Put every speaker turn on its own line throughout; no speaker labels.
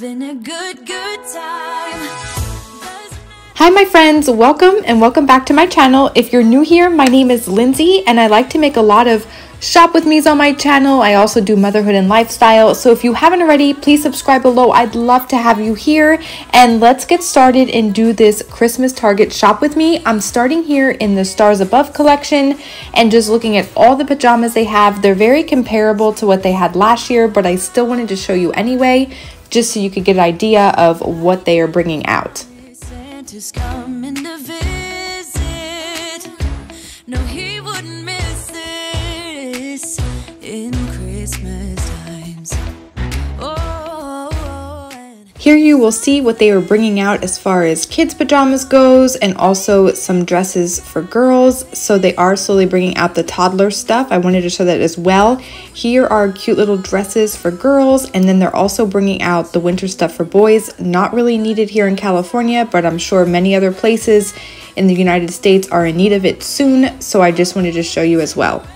having a good, good time.
Hi my friends, welcome and welcome back to my channel. If you're new here, my name is Lindsay and I like to make a lot of shop with me's on my channel. I also do motherhood and lifestyle. So if you haven't already, please subscribe below. I'd love to have you here and let's get started and do this Christmas Target shop with me. I'm starting here in the Stars Above collection and just looking at all the pajamas they have. They're very comparable to what they had last year, but I still wanted to show you anyway, just so you could get an idea of what they are bringing out.
No, he wouldn't miss this in Christmas
Here you will see what they are bringing out as far as kids pajamas goes and also some dresses for girls. So they are slowly bringing out the toddler stuff. I wanted to show that as well. Here are cute little dresses for girls and then they're also bringing out the winter stuff for boys. Not really needed here in California, but I'm sure many other places in the United States are in need of it soon. So I just wanted to show you as well.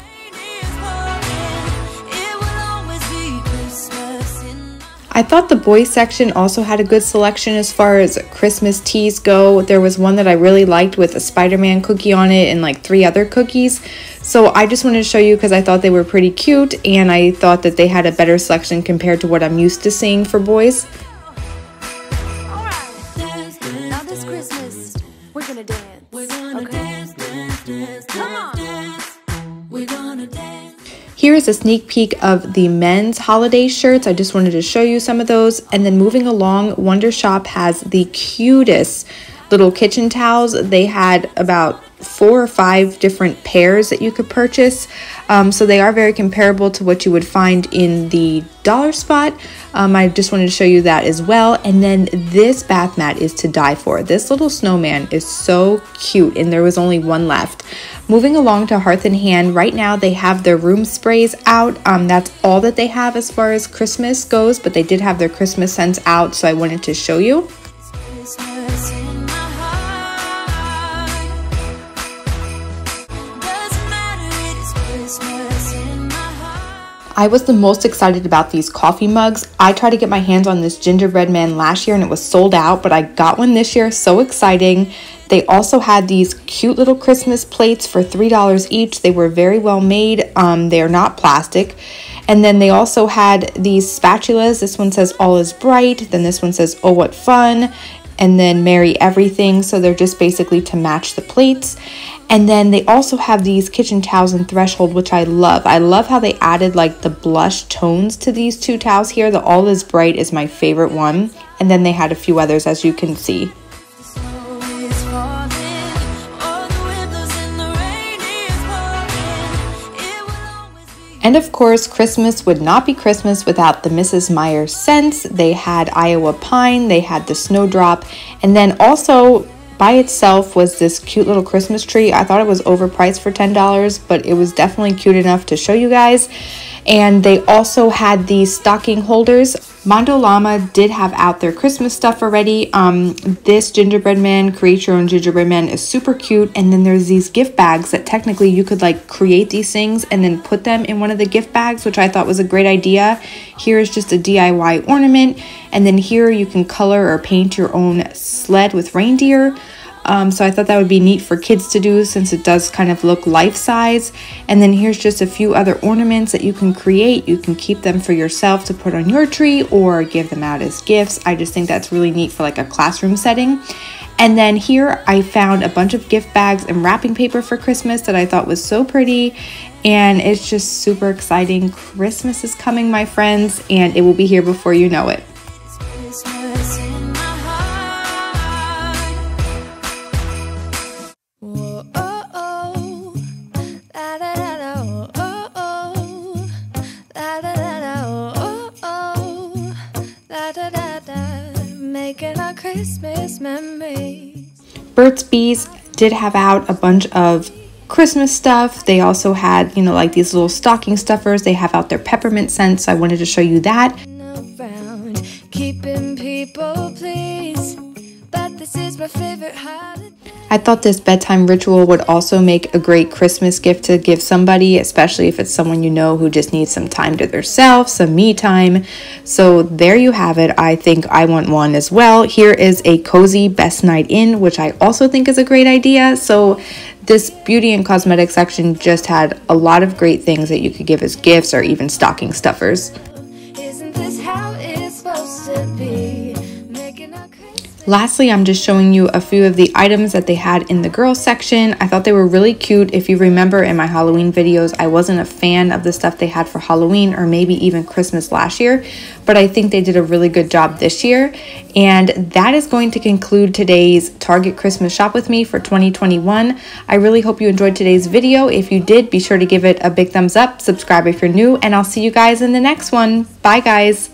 I thought the boys section also had a good selection as far as Christmas teas go. There was one that I really liked with a Spider Man cookie on it and like three other cookies. So I just wanted to show you because I thought they were pretty cute and I thought that they had a better selection compared to what I'm used to seeing for boys. Here is a sneak peek of the men's holiday shirts. I just wanted to show you some of those. And then moving along, Wondershop has the cutest little kitchen towels. They had about four or five different pairs that you could purchase. Um, so they are very comparable to what you would find in the dollar spot. Um, I just wanted to show you that as well. And then this bath mat is to die for. This little snowman is so cute, and there was only one left. Moving along to Hearth and Hand, right now they have their room sprays out. Um, that's all that they have as far as Christmas goes, but they did have their Christmas scents out, so I wanted to show you. I was the most excited about these coffee mugs. I tried to get my hands on this gingerbread man last year and it was sold out, but I got one this year. So exciting. They also had these cute little Christmas plates for $3 each. They were very well made. Um, they are not plastic. And then they also had these spatulas. This one says all is bright. Then this one says oh what fun. And then marry everything. So they're just basically to match the plates. And then they also have these kitchen towels in threshold, which I love. I love how they added like the blush tones to these two towels here. The all is bright is my favorite one. And then they had a few others as you can see.
And
of course, Christmas would not be Christmas without the Mrs. Meyer scents. They had Iowa Pine, they had the Snowdrop, and then also by itself was this cute little Christmas tree. I thought it was overpriced for $10, but it was definitely cute enough to show you guys. And they also had these stocking holders. Mondo Llama did have out their Christmas stuff already. Um, this gingerbread man, create your own gingerbread man, is super cute. And then there's these gift bags that technically you could like create these things and then put them in one of the gift bags, which I thought was a great idea. Here is just a DIY ornament. And then here you can color or paint your own sled with reindeer. Um, so I thought that would be neat for kids to do since it does kind of look life size. And then here's just a few other ornaments that you can create. You can keep them for yourself to put on your tree or give them out as gifts. I just think that's really neat for like a classroom setting. And then here I found a bunch of gift bags and wrapping paper for Christmas that I thought was so pretty. And it's just super exciting. Christmas is coming, my friends, and it will be here before you know it.
Christmas memories.
Burt's Bees did have out a bunch of Christmas stuff. They also had, you know, like these little stocking stuffers. They have out their peppermint scents. So I wanted to show you that.
Around, keeping people pleased.
I thought this bedtime ritual would also make a great Christmas gift to give somebody, especially if it's someone you know who just needs some time to themselves, some me time. So there you have it. I think I want one as well. Here is a cozy best night in, which I also think is a great idea. So this beauty and cosmetic section just had a lot of great things that you could give as gifts or even stocking stuffers.
Isn't this how it's supposed to be?
Lastly, I'm just showing you a few of the items that they had in the girls section. I thought they were really cute. If you remember in my Halloween videos, I wasn't a fan of the stuff they had for Halloween or maybe even Christmas last year, but I think they did a really good job this year. And that is going to conclude today's Target Christmas shop with me for 2021. I really hope you enjoyed today's video. If you did, be sure to give it a big thumbs up, subscribe if you're new, and I'll see you guys in the next one. Bye, guys.